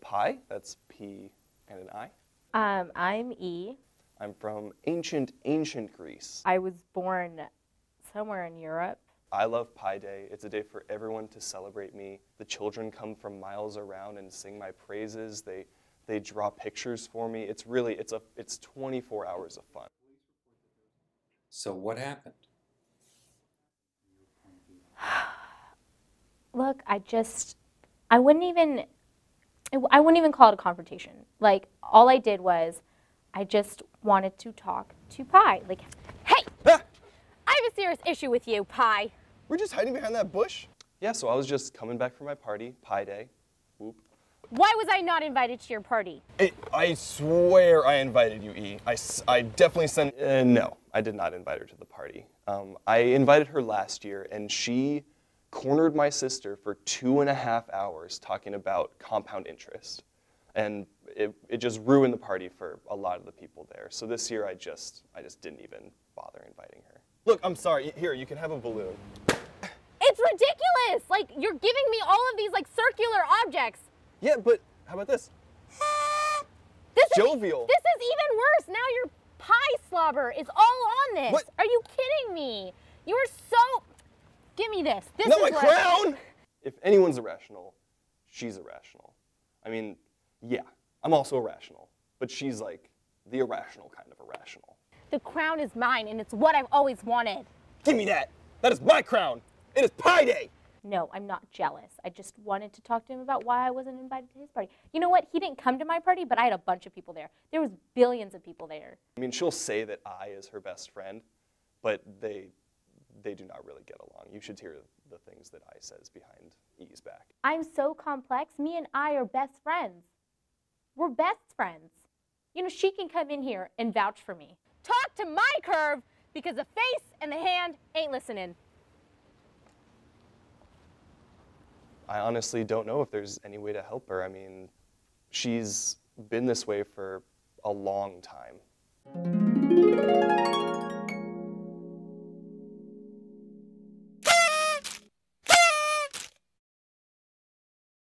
Pi, that's P and an I. Um, I'm E. I'm from ancient, ancient Greece. I was born somewhere in Europe. I love Pi Day. It's a day for everyone to celebrate me. The children come from miles around and sing my praises. They, they draw pictures for me. It's really, it's, a, it's 24 hours of fun. So what happened? Look, I just, I wouldn't even, I wouldn't even call it a confrontation. Like, all I did was, I just wanted to talk to Pi. Like, Hey! Ah! I have a serious issue with you, Pi. We're just hiding behind that bush. Yeah, so I was just coming back from my party, Pi Day. Whoop. Why was I not invited to your party? Hey, I swear I invited you, E. I, s- I definitely sent. Uh, no, I did not invite her to the party. Um, I invited her last year, and she cornered my sister for two and a half hours talking about compound interest. And it, it just ruined the party for a lot of the people there. So this year, I just, I just didn't even bother inviting her. Look, I'm sorry. Here, you can have a balloon. It's ridiculous! Like, you're giving me all of these, like, circular objects. Yeah, but how about this? This is, Jovial. This is even worse. Now your pie slobber is all on this. What? Are you kidding me? You are so. Me this. This Not is my crown! If anyone's irrational, she's irrational. I mean, yeah, I'm also irrational, but she's like the irrational kind of irrational. The crown is mine, and it's what I've always wanted. Give me that. That is my crown. It is Pi Day. no, I'm not jealous. I just wanted to talk to him about why I wasn't invited to his party. You know what? He didn't come to my party, but I had a bunch of people there. There was billions of people there. I mean, she'll say that I is her best friend, but they they do not really get along. You should hear the things that I says behind E's back. I'm so complex. Me and I are best friends. We're best friends. You know, she can come in here and vouch for me. Talk to my curve because the face and the hand ain't listening. I honestly don't know if there's any way to help her. I mean, she's been this way for a long time.